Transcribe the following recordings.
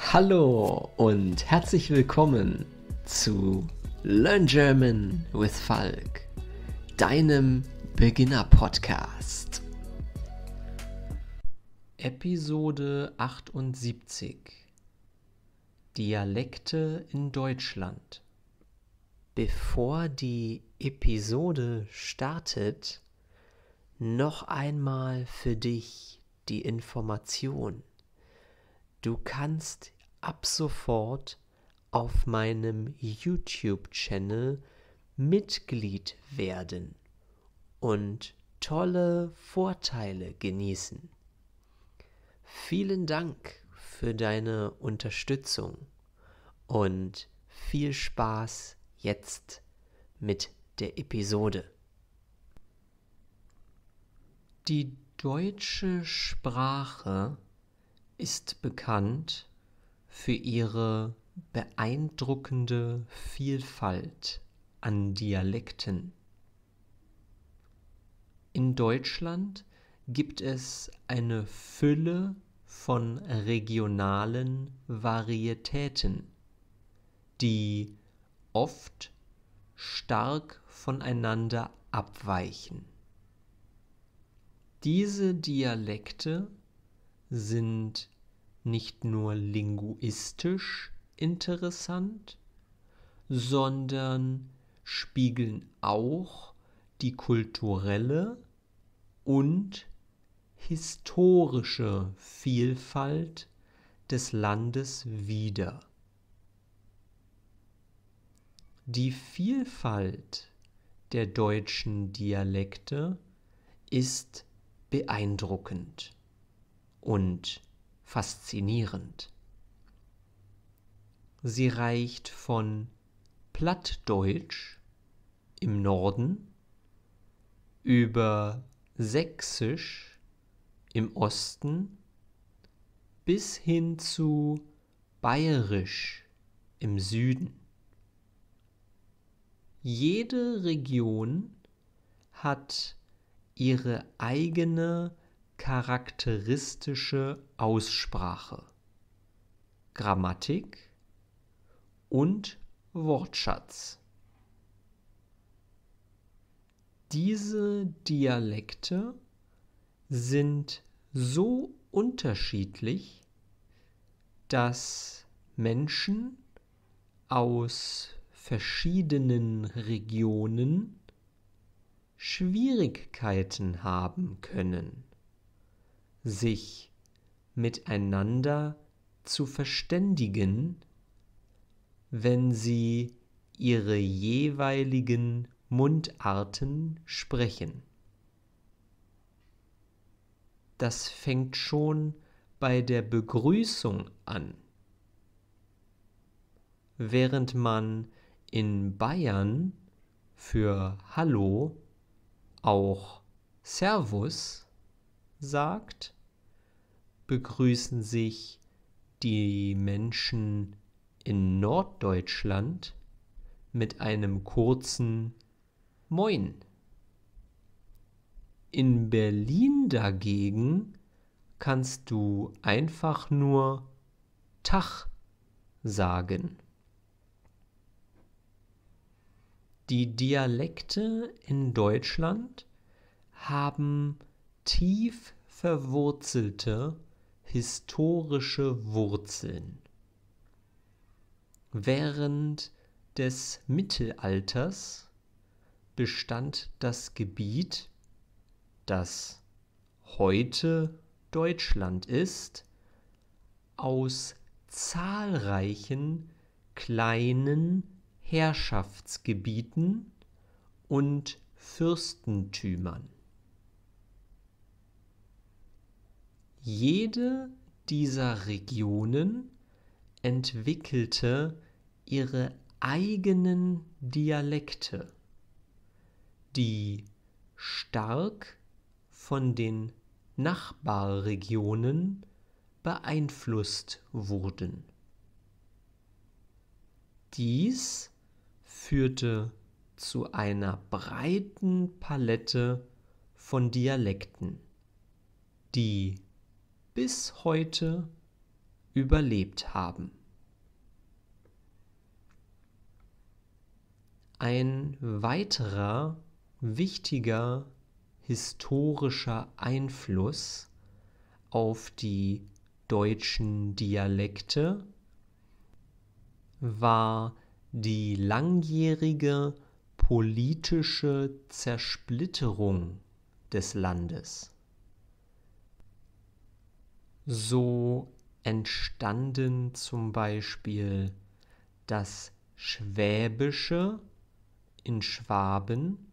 Hallo und herzlich willkommen zu Learn German with Falk, deinem Beginner-Podcast. Episode 78 Dialekte in Deutschland. Bevor die Episode startet, noch einmal für dich die Information. Du kannst ab sofort auf meinem YouTube-Channel Mitglied werden und tolle Vorteile genießen. Vielen Dank für deine Unterstützung und viel Spaß jetzt mit der Episode. Die deutsche Sprache ist bekannt für ihre beeindruckende Vielfalt an Dialekten. In Deutschland gibt es eine Fülle von regionalen Varietäten, die oft stark voneinander abweichen. Diese Dialekte sind nicht nur linguistisch interessant, sondern spiegeln auch die kulturelle und historische Vielfalt des Landes wider. Die Vielfalt der deutschen Dialekte ist beeindruckend und faszinierend. Sie reicht von Plattdeutsch im Norden über Sächsisch im Osten bis hin zu Bayerisch im Süden. Jede Region hat ihre eigene charakteristische Aussprache, Grammatik und Wortschatz. Diese Dialekte sind so unterschiedlich, dass Menschen aus verschiedenen Regionen Schwierigkeiten haben können sich miteinander zu verständigen, wenn sie ihre jeweiligen Mundarten sprechen. Das fängt schon bei der Begrüßung an. Während man in Bayern für Hallo auch Servus sagt, begrüßen sich die Menschen in Norddeutschland mit einem kurzen Moin. In Berlin dagegen kannst du einfach nur Tag sagen. Die Dialekte in Deutschland haben tief verwurzelte historische Wurzeln. Während des Mittelalters bestand das Gebiet, das heute Deutschland ist, aus zahlreichen kleinen Herrschaftsgebieten und Fürstentümern. Jede dieser Regionen entwickelte ihre eigenen Dialekte, die stark von den Nachbarregionen beeinflusst wurden. Dies führte zu einer breiten Palette von Dialekten, die bis heute überlebt haben. Ein weiterer wichtiger historischer Einfluss auf die deutschen Dialekte war die langjährige politische Zersplitterung des Landes. So entstanden zum Beispiel das Schwäbische in Schwaben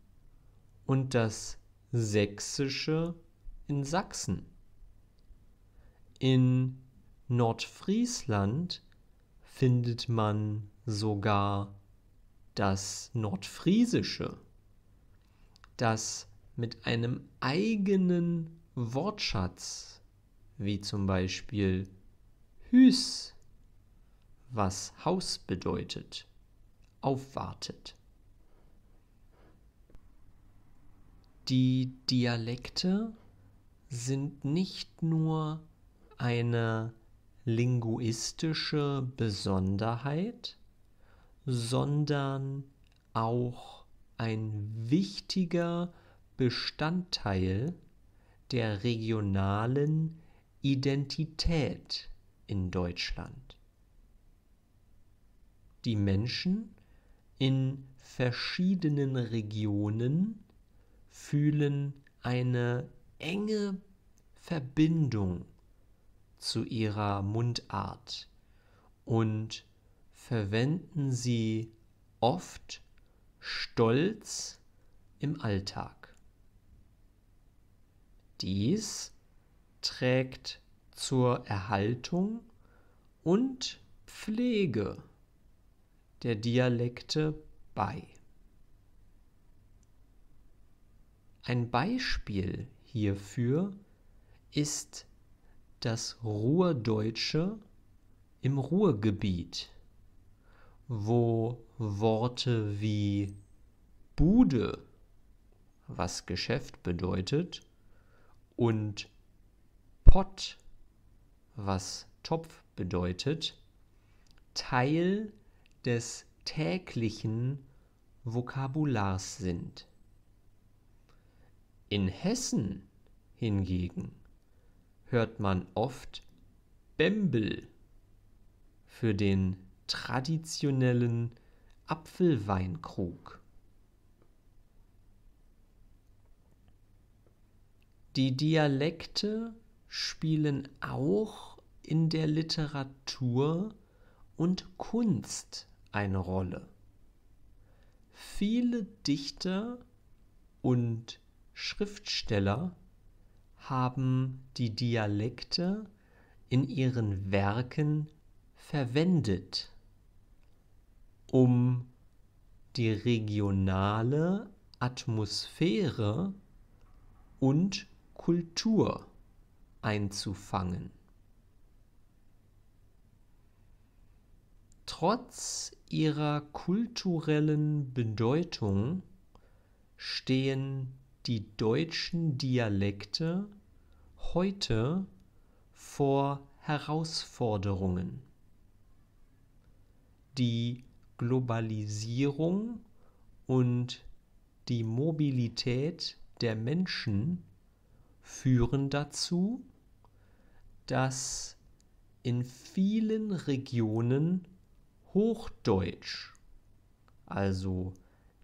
und das Sächsische in Sachsen. In Nordfriesland findet man sogar das Nordfriesische, das mit einem eigenen Wortschatz, wie zum Beispiel Hüs, was Haus bedeutet, aufwartet. Die Dialekte sind nicht nur eine linguistische Besonderheit, sondern auch ein wichtiger Bestandteil der regionalen Identität in Deutschland. Die Menschen in verschiedenen Regionen fühlen eine enge Verbindung zu ihrer Mundart und verwenden sie oft stolz im Alltag. Dies trägt zur Erhaltung und Pflege der Dialekte bei. Ein Beispiel hierfür ist das Ruhrdeutsche im Ruhrgebiet, wo Worte wie Bude, was Geschäft bedeutet, und Pott, was Topf bedeutet, Teil des täglichen Vokabulars sind. In Hessen hingegen hört man oft Bembel für den traditionellen Apfelweinkrug. Die Dialekte spielen auch in der Literatur und Kunst eine Rolle. Viele Dichter und Schriftsteller haben die Dialekte in ihren Werken verwendet, um die regionale Atmosphäre und Kultur einzufangen. Trotz ihrer kulturellen Bedeutung stehen die deutschen Dialekte heute vor Herausforderungen. Die Globalisierung und die Mobilität der Menschen führen dazu, dass in vielen Regionen Hochdeutsch, also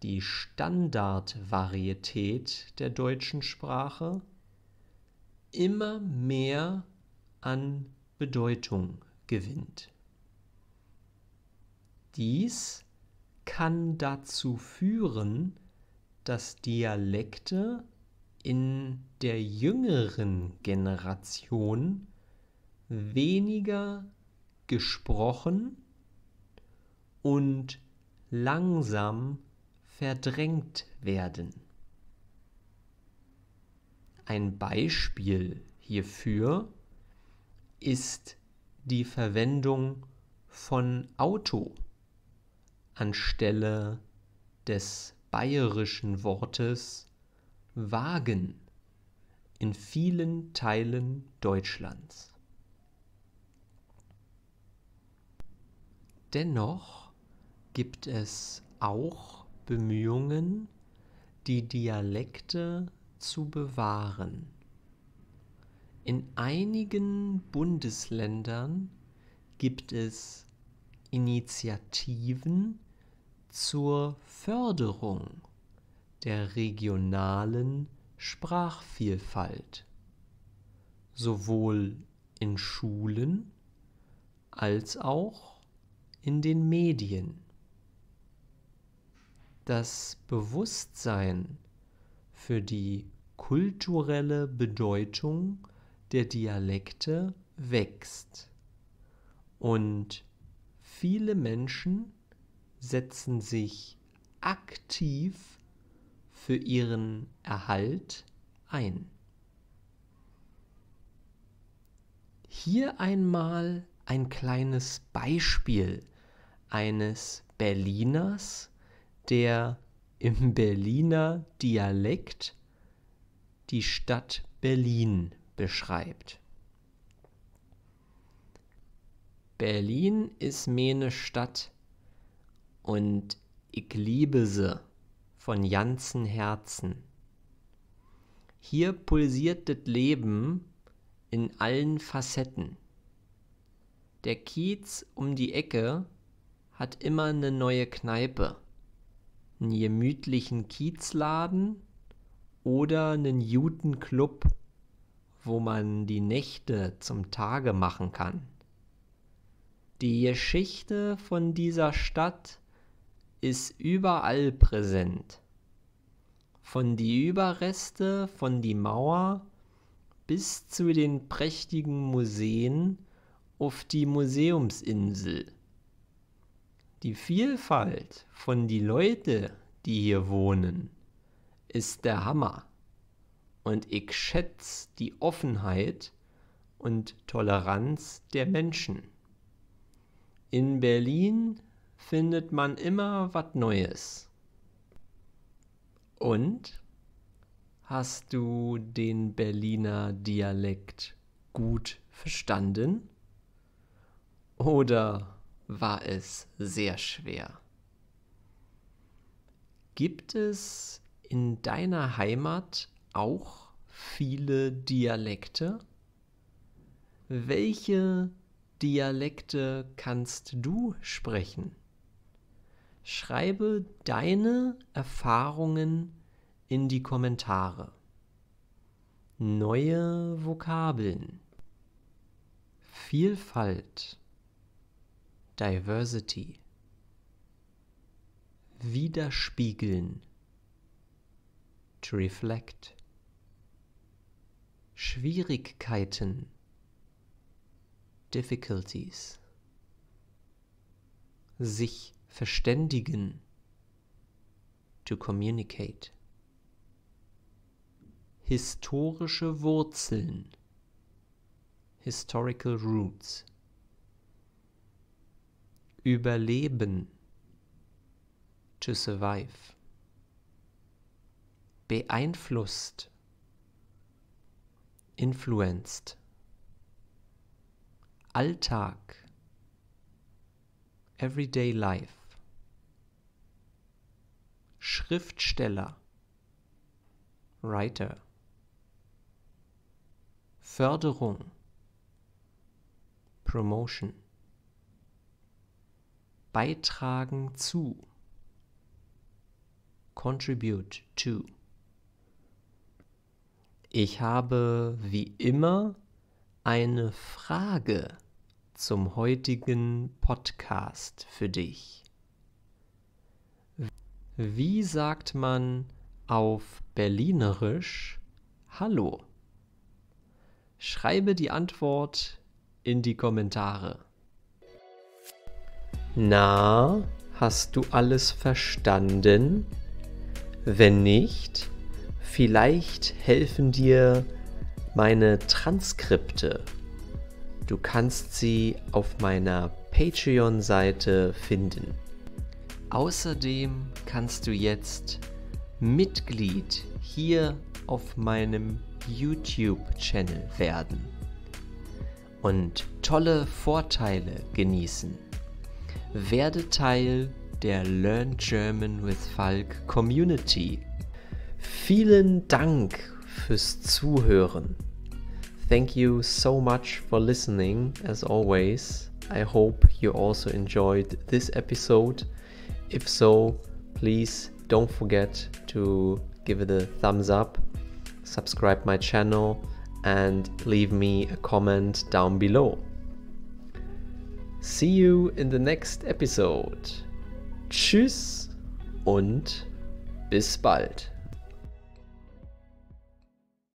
die Standardvarietät der deutschen Sprache immer mehr an Bedeutung gewinnt. Dies kann dazu führen, dass Dialekte in der jüngeren Generation weniger gesprochen und langsam verdrängt werden. Ein Beispiel hierfür ist die Verwendung von Auto anstelle des bayerischen Wortes Wagen in vielen Teilen Deutschlands. Dennoch gibt es auch Bemühungen, die Dialekte zu bewahren. In einigen Bundesländern gibt es Initiativen zur Förderung der regionalen Sprachvielfalt, sowohl in Schulen als auch in den Medien. Das Bewusstsein für die kulturelle Bedeutung der Dialekte wächst und viele Menschen setzen sich aktiv für ihren Erhalt ein. Hier einmal ein kleines Beispiel eines Berliners, der im Berliner Dialekt die Stadt Berlin beschreibt. Berlin ist meine Stadt und ich liebe sie von ganzem Herzen. Hier pulsiert das Leben in allen Facetten. Der Kiez um die Ecke hat immer eine neue Kneipe, einen gemütlichen Kiezladen oder einen Jutenclub, wo man die Nächte zum Tage machen kann. Die Geschichte von dieser Stadt ist überall präsent. Von die Überreste von die Mauer bis zu den prächtigen Museen auf die Museumsinsel. Die Vielfalt von die Leute, die hier wohnen, ist der Hammer. Und ich schätze die Offenheit und Toleranz der Menschen. In Berlin findet man immer was Neues. Und hast du den Berliner Dialekt gut verstanden? Oder war es sehr schwer? Gibt es in deiner Heimat auch viele Dialekte? Welche Dialekte kannst du sprechen? Schreibe deine Erfahrungen in die Kommentare. Neue Vokabeln. Vielfalt. Diversity. Widerspiegeln. To reflect. Schwierigkeiten. Difficulties. Sich verständigen. To communicate. Historische Wurzeln. Historical roots. Überleben. To survive. Beeinflusst. Influenced. Alltag. Everyday life. Schriftsteller. Writer. Förderung. Promotion beitragen zu. Contribute to. Ich habe wie immer eine Frage zum heutigen Podcast für dich. Wie sagt man auf Berlinerisch Hallo? Schreibe die Antwort in die Kommentare. Na, hast du alles verstanden? Wenn nicht, vielleicht helfen dir meine Transkripte. Du kannst sie auf meiner Patreon-Seite finden. Außerdem kannst du jetzt Mitglied hier auf meinem YouTube-Channel werden und tolle Vorteile genießen. Werde Teil der Learn German with Falk Community. Vielen Dank fürs Zuhören. Thank you so much for listening, as always. I hope you also enjoyed this episode. If so, please don't forget to give it a thumbs up, subscribe my channel, and leave me a comment down below. See you in the next episode. Tschüss und bis bald.